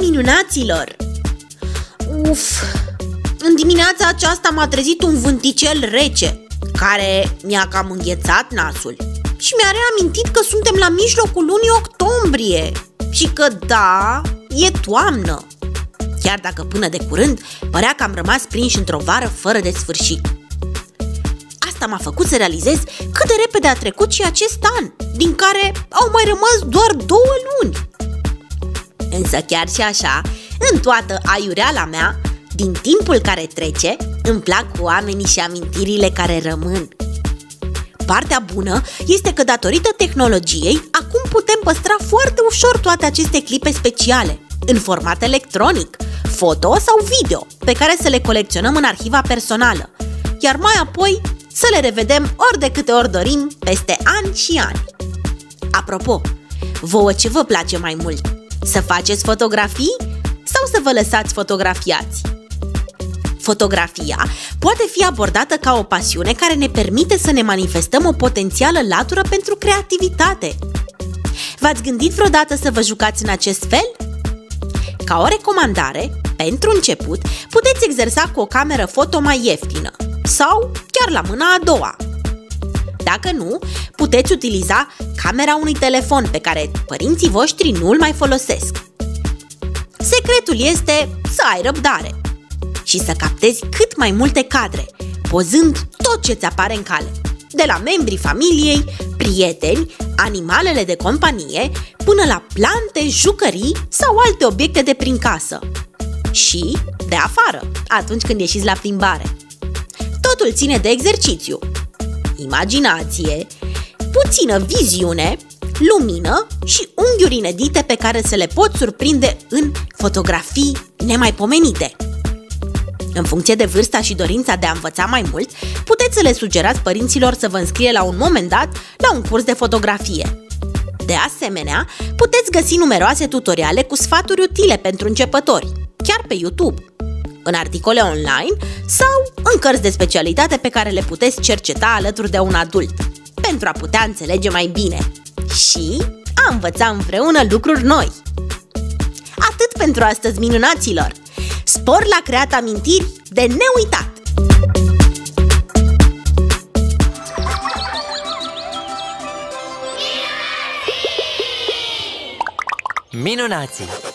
minunaților! Uf, în dimineața aceasta m-a trezit un vânticel rece Care mi-a cam înghețat nasul Și mi-a reamintit că suntem la mijlocul lunii octombrie Și că da, e toamnă Chiar dacă până de curând părea că am rămas prinși într-o vară fără de sfârșit Asta m-a făcut să realizez cât de repede a trecut și acest an Din care au mai rămas doar două luni Însă chiar și așa, în toată aiureala mea, din timpul care trece, îmi plac oamenii și amintirile care rămân. Partea bună este că datorită tehnologiei, acum putem păstra foarte ușor toate aceste clipe speciale, în format electronic, foto sau video, pe care să le colecționăm în arhiva personală, iar mai apoi să le revedem ori de câte ori dorim, peste ani și ani. Apropo, vouă ce vă place mai mult? Să faceți fotografii sau să vă lăsați fotografiați? Fotografia poate fi abordată ca o pasiune care ne permite să ne manifestăm o potențială latură pentru creativitate. V-ați gândit vreodată să vă jucați în acest fel? Ca o recomandare, pentru început, puteți exersa cu o cameră foto mai ieftină sau chiar la mâna a doua. Dacă nu, puteți utiliza camera unui telefon pe care părinții voștri nu îl mai folosesc. Secretul este să ai răbdare și să captezi cât mai multe cadre, pozând tot ce ți apare în cale, de la membrii familiei, prieteni, animalele de companie, până la plante, jucării sau alte obiecte de prin casă. Și de afară, atunci când ieșiți la plimbare. Totul ține de exercițiu, imaginație, puțină viziune, lumină și unghiuri inedite pe care să le poți surprinde în fotografii nemaipomenite. În funcție de vârsta și dorința de a învăța mai mult, puteți să le sugerați părinților să vă înscrie la un moment dat la un curs de fotografie. De asemenea, puteți găsi numeroase tutoriale cu sfaturi utile pentru începători, chiar pe YouTube, în articole online sau în cărți de specialitate pe care le puteți cerceta alături de un adult, pentru a putea înțelege mai bine și a învăța împreună lucruri noi. Atât pentru astăzi, minunaților! Spor la creat amintiri de neuitat! Minunații!